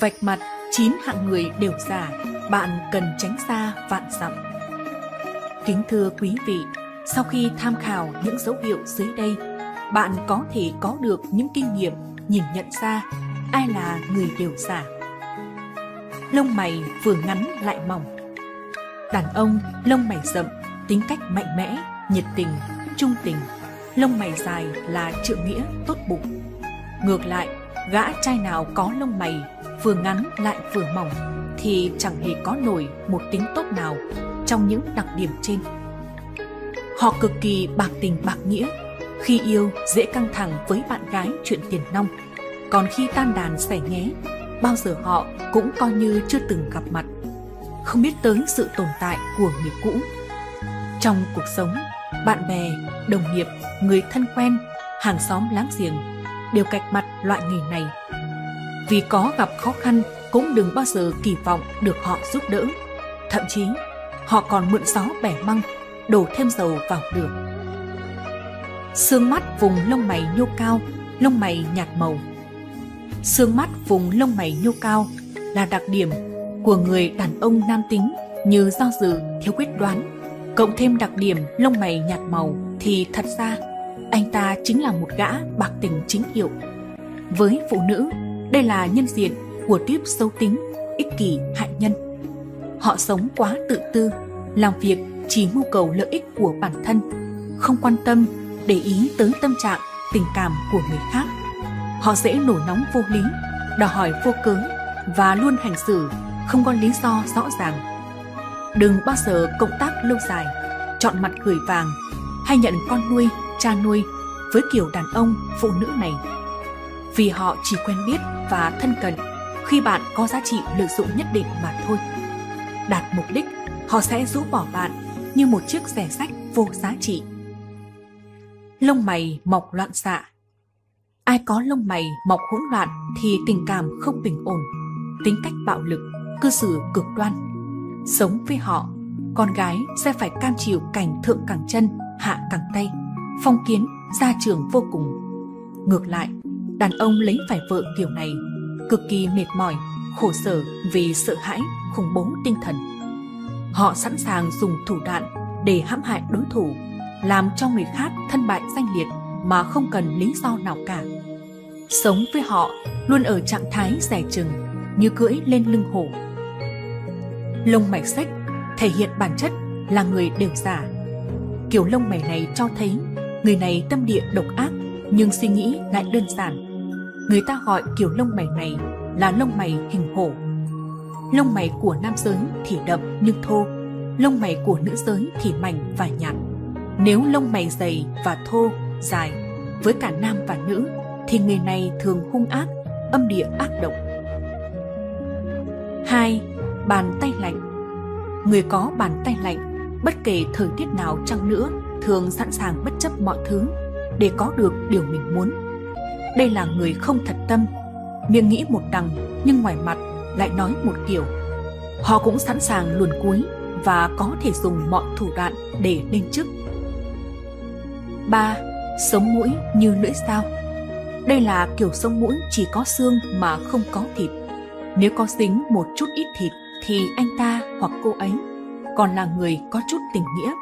Vạch mặt chín hạng người đều giả, bạn cần tránh xa vạn dặm. Kính thưa quý vị, sau khi tham khảo những dấu hiệu dưới đây, bạn có thể có được những kinh nghiệm nhìn nhận ra ai là người đều giả. Lông mày vừa ngắn lại mỏng. Đàn ông lông mày rậm, tính cách mạnh mẽ, nhiệt tình, trung tình. Lông mày dài là trượng nghĩa, tốt bụng. Ngược lại, gã trai nào có lông mày vừa ngắn lại vừa mỏng thì chẳng hề có nổi một tính tốt nào trong những đặc điểm trên. Họ cực kỳ bạc tình bạc nghĩa, khi yêu dễ căng thẳng với bạn gái chuyện tiền nong, còn khi tan đàn xẻ nhé, bao giờ họ cũng coi như chưa từng gặp mặt, không biết tới sự tồn tại của người cũ. Trong cuộc sống, bạn bè, đồng nghiệp, người thân quen, hàng xóm láng giềng đều cạch mặt loại người này. Vì có gặp khó khăn cũng đừng bao giờ kỳ vọng được họ giúp đỡ. Thậm chí, họ còn mượn gió bẻ măng, đổ thêm dầu vào lửa. Sương mắt vùng lông mày nhô cao, lông mày nhạt màu. Sương mắt vùng lông mày nhô cao là đặc điểm của người đàn ông nam tính như do dự, thiếu quyết đoán. Cộng thêm đặc điểm lông mày nhạt màu thì thật ra anh ta chính là một gã bạc tình chính hiệu. Với phụ nữ, đây là nhân diện của tiếp xấu tính, ích kỷ, hại nhân. Họ sống quá tự tư, làm việc chỉ mưu cầu lợi ích của bản thân, không quan tâm, để ý tới tâm trạng, tình cảm của người khác. Họ dễ nổi nóng vô lý, đòi hỏi vô cớ và luôn hành xử không có lý do rõ ràng. Đừng bao giờ cộng tác lâu dài, chọn mặt gửi vàng hay nhận con nuôi, cha nuôi với kiểu đàn ông, phụ nữ này. Vì họ chỉ quen biết và thân cận khi bạn có giá trị lợi dụng nhất định mà thôi. Đạt mục đích, họ sẽ rũ bỏ bạn như một chiếc rẻ sách vô giá trị. Lông mày mọc loạn xạ Ai có lông mày mọc hỗn loạn thì tình cảm không bình ổn, tính cách bạo lực, cư xử cực đoan. Sống với họ, con gái sẽ phải cam chịu cảnh thượng cẳng chân, hạ cẳng tay, phong kiến, gia trưởng vô cùng. Ngược lại, đàn ông lấy phải vợ kiểu này cực kỳ mệt mỏi, khổ sở vì sợ hãi, khủng bố tinh thần. Họ sẵn sàng dùng thủ đoạn để hãm hại đối thủ, làm cho người khác thân bại danh liệt mà không cần lý do nào cả. Sống với họ luôn ở trạng thái rẻ chừng như cưỡi lên lưng hổ. Lông mày sách thể hiện bản chất là người đều giả. Kiểu lông mày này cho thấy người này tâm địa độc ác nhưng suy nghĩ lại đơn giản người ta gọi kiểu lông mày này là lông mày hình hổ. Lông mày của nam giới thì đậm nhưng thô, lông mày của nữ giới thì mảnh và nhạt. Nếu lông mày dày và thô, dài, với cả nam và nữ, thì người này thường hung ác, âm địa ác độc. 2. Bàn tay lạnh Người có bàn tay lạnh, bất kể thời tiết nào chăng nữa, thường sẵn sàng bất chấp mọi thứ để có được điều mình muốn đây là người không thật tâm. Miệng nghĩ một đằng, nhưng ngoài mặt lại nói một kiểu. Họ cũng sẵn sàng luồn cuối và có thể dùng mọi thủ đoạn để lên chức. Ba, sống mũi như lưỡi dao đây là kiểu sống mũi chỉ có xương mà không có thịt. Nếu có dính một chút ít thịt thì anh ta hoặc cô ấy còn là người có chút tình nghĩa.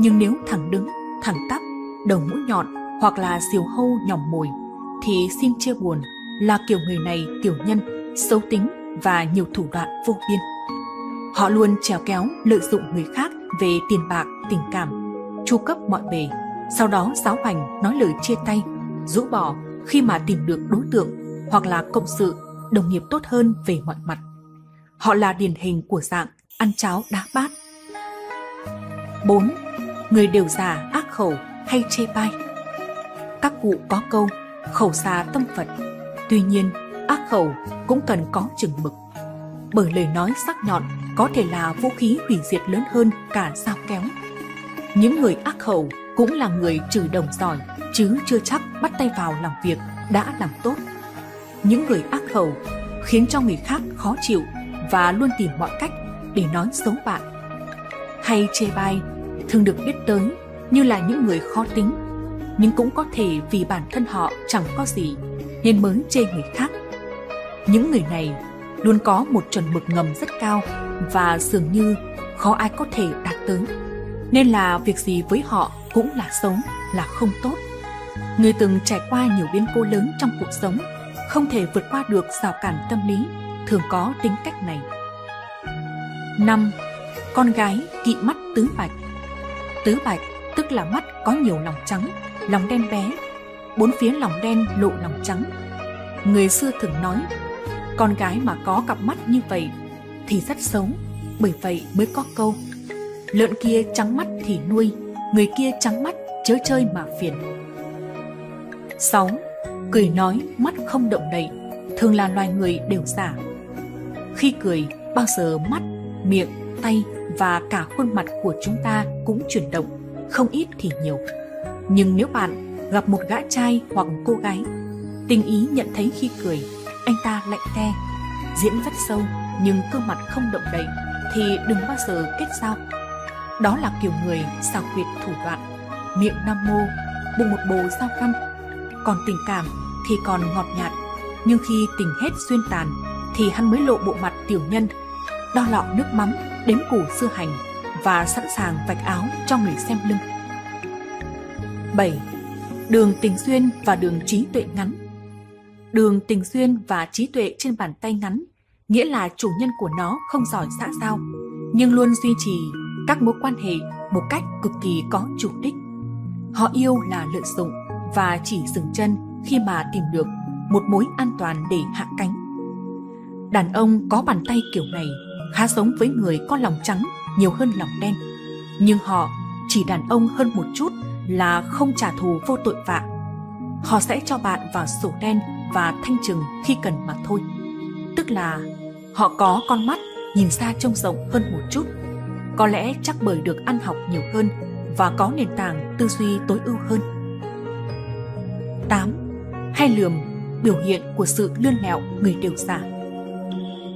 Nhưng nếu thẳng đứng, thẳng tắp, đầu mũi nhọn hoặc là diều hâu nhỏm mồi thì xin chia buồn là kiểu người này tiểu nhân, xấu tính và nhiều thủ đoạn vô biên. Họ luôn trèo kéo lợi dụng người khác về tiền bạc, tình cảm, chu cấp mọi bề, sau đó giáo hành nói lời chia tay, rũ bỏ khi mà tìm được đối tượng hoặc là cộng sự, đồng nghiệp tốt hơn về mọi mặt. Họ là điển hình của dạng ăn cháo đá bát. 4. Người đều già ác khẩu hay chê bai. Các cụ có câu khẩu xà tâm Phật. Tuy nhiên, ác khẩu cũng cần có chừng mực. Bởi lời nói sắc nhọn có thể là vũ khí hủy diệt lớn hơn cả dao kéo. Những người ác khẩu cũng là người trừ đồng giỏi, chứ chưa chắc bắt tay vào làm việc đã làm tốt. Những người ác khẩu khiến cho người khác khó chịu và luôn tìm mọi cách để nói xấu bạn. Hay chê bai thường được biết tới như là những người khó tính nhưng cũng có thể vì bản thân họ chẳng có gì nên mới chê người khác. Những người này luôn có một chuẩn mực ngầm rất cao và dường như khó ai có thể đạt tới. Nên là việc gì với họ cũng là xấu, là không tốt. Người từng trải qua nhiều biến cố lớn trong cuộc sống, không thể vượt qua được rào cản tâm lý, thường có tính cách này. 5. Con gái kỵ mắt tứ bạch Tứ bạch tức là mắt có nhiều lòng trắng, lòng đen bé, bốn phía lòng đen lộ lòng trắng. Người xưa thường nói, con gái mà có cặp mắt như vậy thì rất xấu, bởi vậy mới có câu Lợn kia trắng mắt thì nuôi, người kia trắng mắt chớ chơi mà phiền. 6. Cười nói mắt không động đậy, thường là loài người đều giả. Khi cười, bao giờ mắt, miệng, tay và cả khuôn mặt của chúng ta cũng chuyển động, không ít thì nhiều. Nhưng nếu bạn gặp một gã trai hoặc cô gái, tình ý nhận thấy khi cười, anh ta lạnh te, diễn rất sâu nhưng cơ mặt không động đậy thì đừng bao giờ kết giao. Đó là kiểu người xảo quyệt thủ đoạn, miệng nam mô, bụng một bồ dao căm. Còn tình cảm thì còn ngọt nhạt, nhưng khi tình hết xuyên tàn thì hắn mới lộ bộ mặt tiểu nhân, đo lọ nước mắm, đếm củ xưa hành và sẵn sàng vạch áo cho người xem lưng. 7. Đường tình duyên và đường trí tuệ ngắn Đường tình duyên và trí tuệ trên bàn tay ngắn nghĩa là chủ nhân của nó không giỏi xã giao, nhưng luôn duy trì các mối quan hệ một cách cực kỳ có chủ đích. Họ yêu là lợi dụng và chỉ dừng chân khi mà tìm được một mối an toàn để hạ cánh. Đàn ông có bàn tay kiểu này khá giống với người có lòng trắng nhiều hơn lòng đen. Nhưng họ chỉ đàn ông hơn một chút là không trả thù vô tội vạ. Họ sẽ cho bạn vào sổ đen và thanh trừng khi cần mà thôi. Tức là họ có con mắt nhìn xa trông rộng hơn một chút. Có lẽ chắc bởi được ăn học nhiều hơn và có nền tảng tư duy tối ưu hơn. 8. Hay lườm, biểu hiện của sự lươn lẹo người đều giả.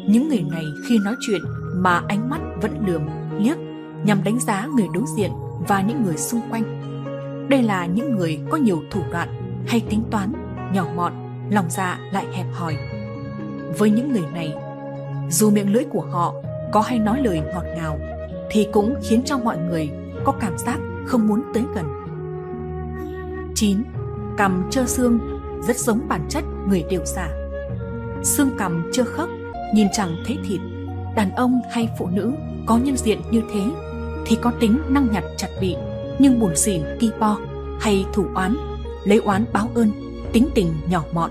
Những người này khi nói chuyện mà ánh mắt vẫn lườm, liếc nhằm đánh giá người đối diện và những người xung quanh. Đây là những người có nhiều thủ đoạn hay tính toán, nhỏ mọn, lòng dạ lại hẹp hòi. Với những người này, dù miệng lưỡi của họ có hay nói lời ngọt ngào, thì cũng khiến cho mọi người có cảm giác không muốn tới gần. 9. Cằm trơ xương rất giống bản chất người đều giả. Xương cằm trơ khớp, nhìn chẳng thấy thịt. Đàn ông hay phụ nữ có nhân diện như thế thì có tính năng nhặt chặt bị, nhưng buồn xỉn ki po hay thủ oán, lấy oán báo ơn, tính tình nhỏ mọn.